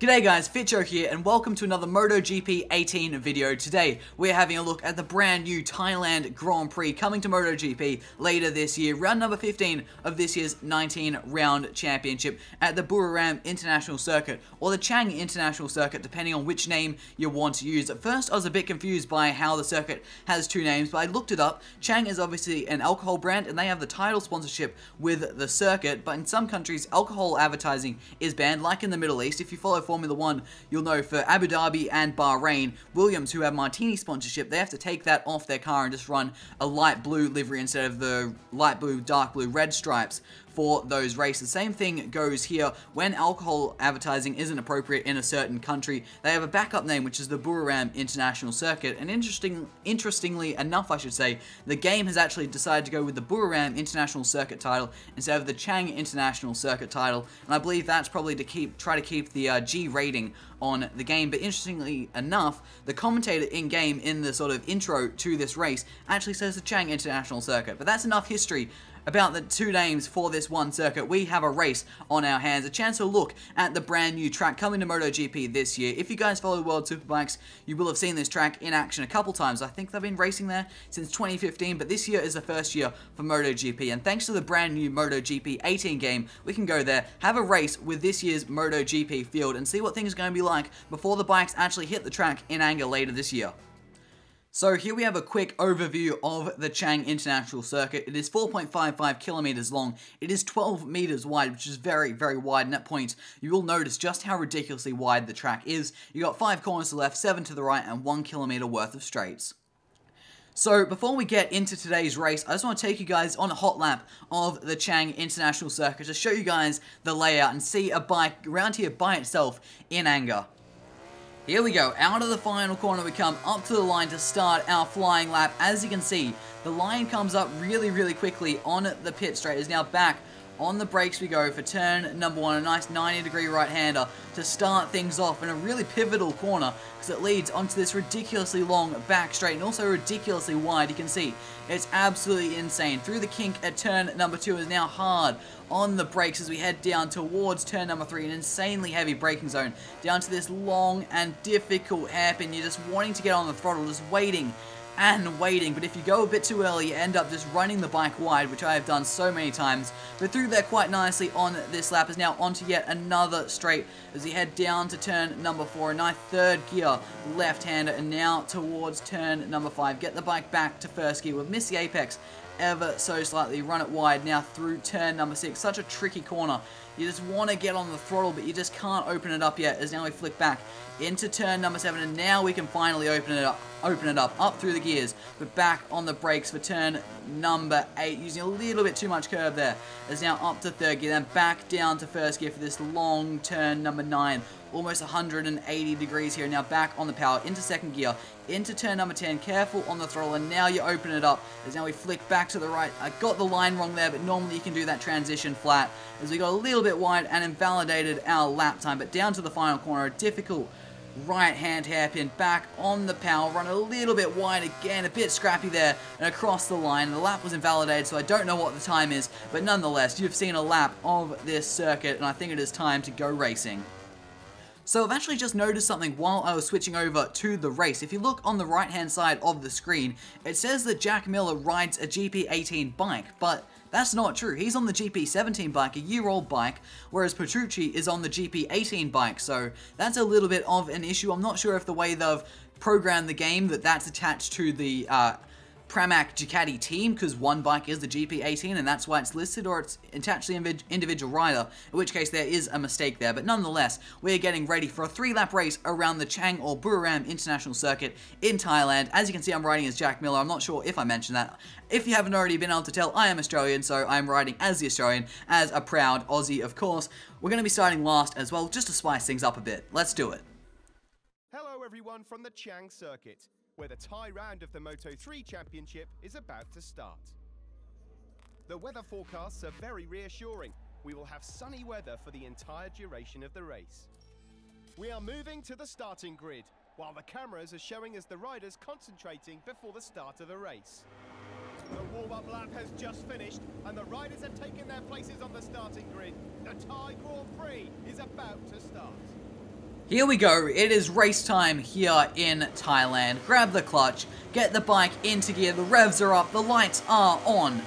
G'day guys, Fitcho here and welcome to another MotoGP 18 video. Today we're having a look at the brand new Thailand Grand Prix coming to MotoGP later this year, round number 15 of this year's 19 round championship at the Buriram International Circuit or the Chang International Circuit depending on which name you want to use. At first I was a bit confused by how the circuit has two names but I looked it up. Chang is obviously an alcohol brand and they have the title sponsorship with the circuit but in some countries alcohol advertising is banned like in the Middle East. If you follow Formula One, you'll know for Abu Dhabi and Bahrain, Williams, who have Martini sponsorship, they have to take that off their car and just run a light blue livery instead of the light blue, dark blue, red stripes for those races. The same thing goes here when alcohol advertising isn't appropriate in a certain country. They have a backup name, which is the Buriram International Circuit. And interesting, interestingly enough, I should say, the game has actually decided to go with the Buriram International Circuit title instead of the Chang International Circuit title. And I believe that's probably to keep try to keep the uh, G rating on the game. But interestingly enough, the commentator in game in the sort of intro to this race actually says the Chang International Circuit. But that's enough history about the two names for this one circuit. We have a race on our hands, a chance to look at the brand new track coming to MotoGP this year. If you guys follow World Superbikes, you will have seen this track in action a couple times. I think they've been racing there since 2015, but this year is the first year for MotoGP. And thanks to the brand new MotoGP 18 game, we can go there, have a race with this year's MotoGP field, and see what things are going to be like before the bikes actually hit the track in anger later this year. So here we have a quick overview of the Chang International Circuit. It is 4.55 kilometers long. It is 12 meters wide, which is very, very wide. And at points, you will notice just how ridiculously wide the track is. You got five corners to the left, seven to the right, and one kilometer worth of straights. So before we get into today's race, I just want to take you guys on a hot lap of the Chang International Circuit to show you guys the layout and see a bike around here by itself in anger. Here we go, out of the final corner we come, up to the line to start our flying lap. As you can see, the line comes up really, really quickly on the pit straight. Is now back on the brakes we go for turn number one, a nice 90 degree right hander to start things off in a really pivotal corner because it leads onto this ridiculously long back straight and also ridiculously wide. You can see it's absolutely insane. Through the kink at turn number two is now hard on the brakes as we head down towards turn number three, an insanely heavy braking zone, down to this long and difficult hairpin. You're just wanting to get on the throttle, just waiting and waiting, but if you go a bit too early, you end up just running the bike wide, which I have done so many times. But through there quite nicely on this lap is now onto yet another straight as we head down to turn number four, a nice third gear left-hander, and now towards turn number five. Get the bike back to first gear. We've missed the apex ever so slightly. Run it wide now through turn number six. Such a tricky corner. You just want to get on the throttle, but you just can't open it up yet as now we flick back into turn number seven, and now we can finally open it up, open it up, up through the gears, but back on the brakes for turn number eight, using a little bit too much curve there. As now up to third gear, then back down to first gear for this long turn number nine almost 180 degrees here. Now back on the power into second gear, into turn number 10. Careful on the throttle, and now you open it up. As now we flick back to the right. I got the line wrong there, but normally you can do that transition flat. As we got a little bit wide and invalidated our lap time, but down to the final corner, a difficult right hand hairpin back on the power, run a little bit wide again, a bit scrappy there, and across the line. The lap was invalidated, so I don't know what the time is, but nonetheless, you've seen a lap of this circuit, and I think it is time to go racing. So I've actually just noticed something while I was switching over to the race. If you look on the right hand side of the screen, it says that Jack Miller rides a GP18 bike, but that's not true. He's on the GP17 bike, a year-old bike, whereas Petrucci is on the GP18 bike, so that's a little bit of an issue. I'm not sure if the way they've programmed the game that that's attached to the uh, Pramac Ducati team because one bike is the GP18 and that's why it's listed or it's attached to the individual rider, in which case there is a mistake there. But nonetheless, we're getting ready for a three-lap race around the Chang or Buriram International Circuit in Thailand. As you can see, I'm riding as Jack Miller. I'm not sure if I mentioned that. If you haven't already been able to tell, I am Australian, so I'm riding as the Australian, as a proud Aussie, of course. We're going to be starting last as well, just to spice things up a bit. Let's do it. Hello everyone from the Chang Circuit where the Thai round of the Moto3 Championship is about to start. The weather forecasts are very reassuring. We will have sunny weather for the entire duration of the race. We are moving to the starting grid, while the cameras are showing us the riders concentrating before the start of the race. The warm-up lap has just finished, and the riders have taken their places on the starting grid. The Thai Grand Prix is about to start. Here we go, it is race time here in Thailand. Grab the clutch, get the bike into gear, the revs are up, the lights are on.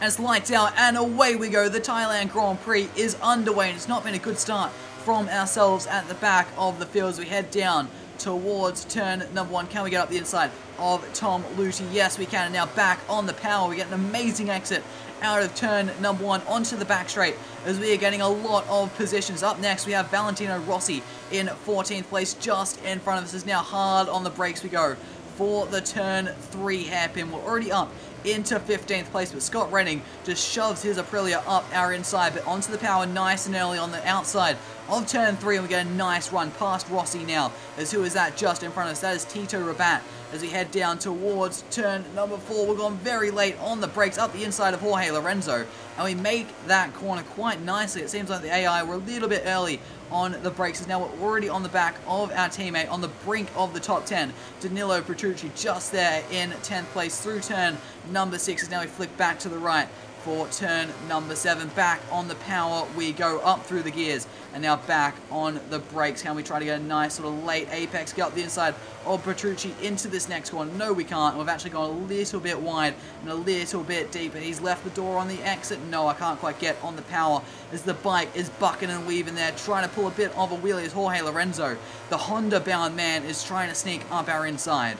As lights out, and away we go. The Thailand Grand Prix is underway, and it's not been a good start from ourselves at the back of the field as we head down towards turn number one. Can we get up the inside of Tom Luthi? Yes, we can. And now back on the power. We get an amazing exit out of turn number one onto the back straight as we are getting a lot of positions. Up next, we have Valentino Rossi in 14th place just in front of us. Is now hard on the brakes we go for the turn three hairpin. We're already up into 15th place, but Scott Redding just shoves his Aprilia up our inside, but onto the power nice and early on the outside of turn 3, and we get a nice run past Rossi now, as who is that just in front of us? That is Tito Rabat, as we head down towards turn number 4. We're going very late on the brakes up the inside of Jorge Lorenzo, and we make that corner quite nicely. It seems like the AI were a little bit early on the brakes. As now we're already on the back of our teammate on the brink of the top 10. Danilo Petrucci just there in 10th place through turn number 6 as now we flick back to the right for turn number seven. Back on the power we go up through the gears and now back on the brakes. Can we try to get a nice sort of late apex, get up the inside of Petrucci into this next one? No, we can't. We've actually gone a little bit wide and a little bit deep and he's left the door on the exit. No, I can't quite get on the power as the bike is bucking and weaving there, trying to pull a bit of a wheelie as Jorge Lorenzo, the Honda-bound man, is trying to sneak up our inside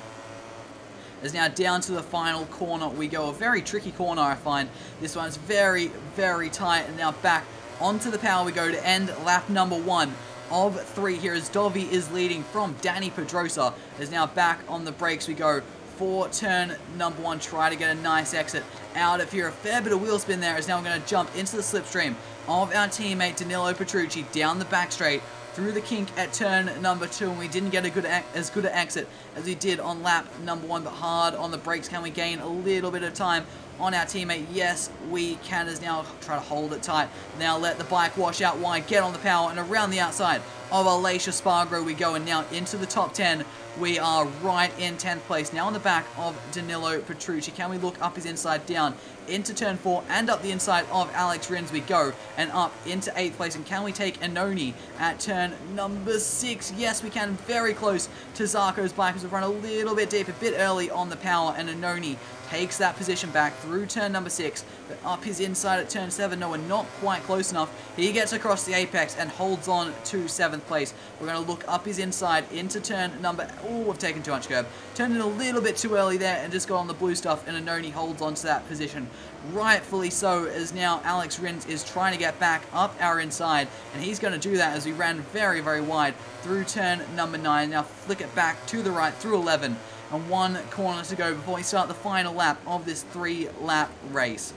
is now down to the final corner we go. A very tricky corner, I find. This one's very, very tight. And now back onto the power we go to end lap number one of three here as Dovi is leading from Dani Pedrosa. Is now back on the brakes we go for turn number one. Try to get a nice exit out of here. A fair bit of wheel spin there as now going to jump into the slipstream of our teammate Danilo Petrucci down the back straight through the kink at turn number two, and we didn't get a good as good an exit as we did on lap number one, but hard on the brakes. Can we gain a little bit of time on our teammate? Yes, we can as now try to hold it tight. Now let the bike wash out wide, get on the power, and around the outside of Aleix Espargaro we go, and now into the top 10 we are right in 10th place. Now on the back of Danilo Petrucci. Can we look up his inside down into turn 4 and up the inside of Alex Rins we go and up into 8th place. And can we take Iannone at turn number 6? Yes, we can. Very close to Zarco's bike as we've run a little bit deep, a bit early on the power. And Iannone takes that position back through turn number 6, but up his inside at turn 7. No, we're not quite close enough. He gets across the apex and holds on to 7th place. We're going to look up his inside into turn number... Oh, we've taken too much curb. Turned in a little bit too early there and just got on the blue stuff, and Iannone holds on to that position. Rightfully so, as now Alex Rins is trying to get back up our inside, and he's going to do that as we ran very, very wide through turn number 9. Now flick it back to the right through 11 and one corner to go before we start the final lap of this three lap race.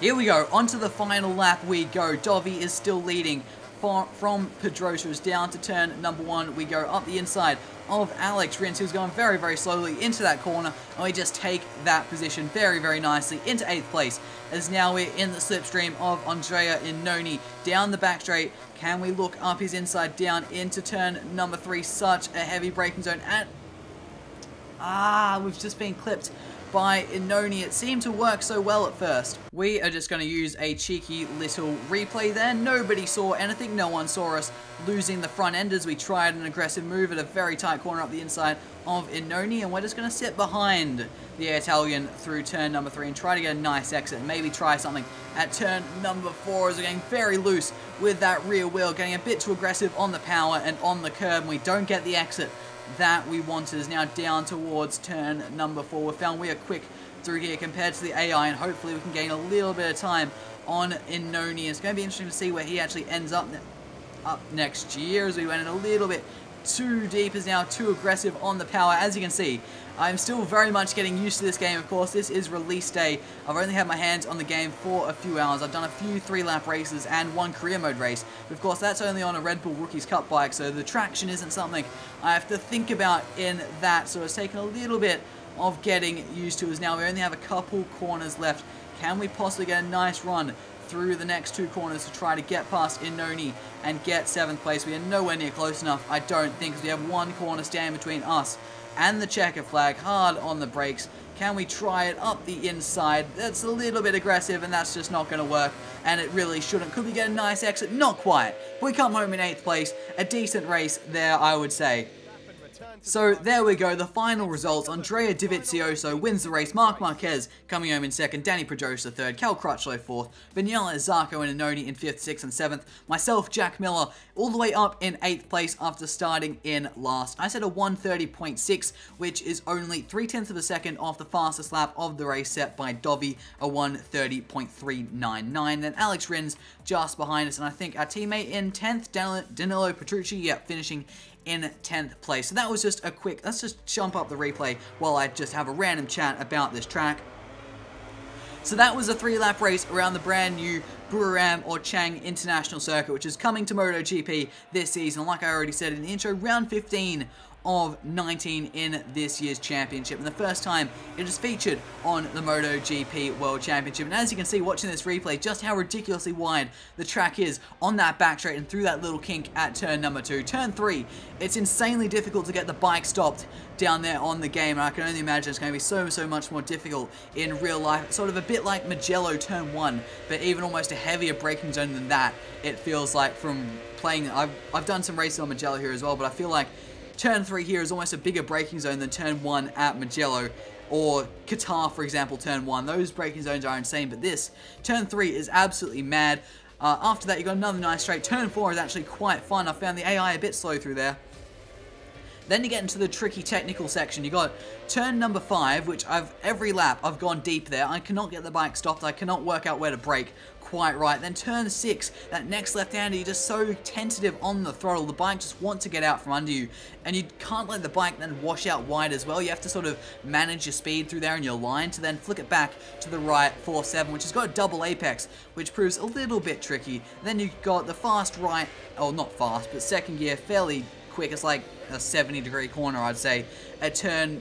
Here we go, onto the final lap we go. Dovi is still leading from Pedrosa's down to turn number one. We go up the inside of Alex Rins, who's going very, very slowly into that corner, and we just take that position very, very nicely into 8th place, as now we're in the slipstream of Andrea Iannone down the back straight. Can we look up his inside down into turn number 3? Such a heavy braking zone at Ah, we've just been clipped by Iannone. It seemed to work so well at first. We are just going to use a cheeky little replay there. Nobody saw anything. No one saw us losing the front end as we tried an aggressive move at a very tight corner up the inside of Iannone. And we're just going to sit behind the Italian through turn number three and try to get a nice exit. Maybe try something at turn number four as we're getting very loose with that rear wheel. Getting a bit too aggressive on the power and on the curb. And we don't get the exit that we wanted is now down towards turn number four. We found we are quick through here compared to the AI, and hopefully we can gain a little bit of time on Iannone. It's going to be interesting to see where he actually ends up, ne up next year as we went in a little bit too deep is now too aggressive on the power. As you can see, I'm still very much getting used to this game. Of course, this is release day. I've only had my hands on the game for a few hours. I've done a few three-lap races and one career mode race. But of course, that's only on a Red Bull Rookies Cup bike, so the traction isn't something I have to think about in that. So it's taken a little bit of getting used to as now we only have a couple corners left. Can we possibly get a nice run through the next two corners to try to get past Iannone and get 7th place. We are nowhere near close enough, I don't think, because we have one corner stand between us and the checker flag, hard on the brakes. Can we try it up the inside? That's a little bit aggressive and that's just not going to work and it really shouldn't. Could we get a nice exit? Not quite. We come home in 8th place. A decent race there, I would say. So there we go, the final results. Andrea Dovizioso wins the race, Marc Marquez coming home in second, Dani Pedrosa third, Cal Crutchlow fourth, Viñales Zarco and Iannone in fifth, sixth and seventh, myself, Jack Miller, all the way up in eighth place after starting in last. I said a 130.6, which is only three tenths of a second off the fastest lap of the race set by Dovi, a 130.399. Then Alex Rins just behind us, and I think our teammate in 10th, Danilo Petrucci, yeah, finishing in 10th place. So that was just a quick, let's just jump up the replay while I just have a random chat about this track. So that was a three lap race around the brand new Buriram or Chang International Circuit, which is coming to MotoGP this season. Like I already said in the intro, round 15 of 19 in this year's championship. And the first time it is featured on the MotoGP World Championship. And as you can see watching this replay just how ridiculously wide the track is on that back straight and through that little kink at turn number 2. Turn 3 it's insanely difficult to get the bike stopped down there on the game. And I can only imagine it's going to be so so much more difficult in real life. Sort of a bit like Mugello turn 1 but even almost a heavier braking zone than that it feels like from playing. I've, I've done some racing on Mugello here as well but I feel like Turn 3 here is almost a bigger braking zone than Turn 1 at Mugello or Qatar, for example, turn 1. Those braking zones are insane, but this, turn 3 is absolutely mad. Uh, after that, you got another nice straight. Turn 4 is actually quite fun. I found the AI a bit slow through there. Then you get into the tricky technical section. You got turn number 5, which I've every lap I've gone deep there. I cannot get the bike stopped. I cannot work out where to brake quite right. Then turn 6, that next left-hander, you're just so tentative on the throttle. The bike just wants to get out from under you. And you can't let the bike then wash out wide as well. You have to sort of manage your speed through there and your line to then flick it back to the right 4-7, which has got a double apex, which proves a little bit tricky. Then you've got the fast right, oh not fast, but second gear, fairly quick. It's like a 70 degree corner, I'd say. At turn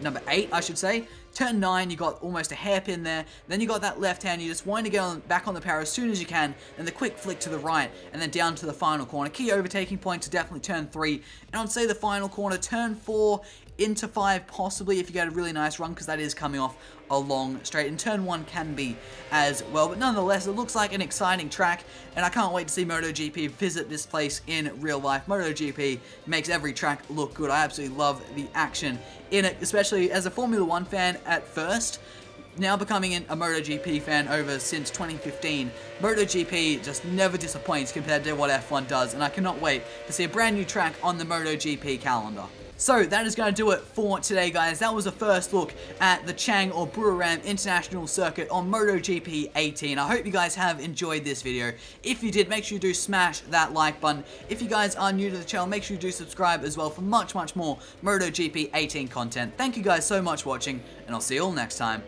number 8, I should say. Turn 9, you got almost a hairpin there. Then you got that left hand, you just want to get on, back on the power as soon as you can. And the quick flick to the right, and then down to the final corner. Key overtaking point to definitely turn 3. And I'd say the final corner, turn 4 into 5 possibly if you get a really nice run because that is coming off a long straight and turn 1 can be as well but nonetheless it looks like an exciting track and I can't wait to see MotoGP visit this place in real life. MotoGP makes every track look good. I absolutely love the action in it especially as a Formula 1 fan at first now becoming a MotoGP fan over since 2015, MotoGP just never disappoints compared to what F1 does, and I cannot wait to see a brand new track on the MotoGP calendar. So that is going to do it for today, guys. That was a first look at the Chang or Buriram International Circuit on MotoGP 18. I hope you guys have enjoyed this video. If you did, make sure you do smash that like button. If you guys are new to the channel, make sure you do subscribe as well for much, much more MotoGP 18 content. Thank you guys so much for watching, and I'll see you all next time.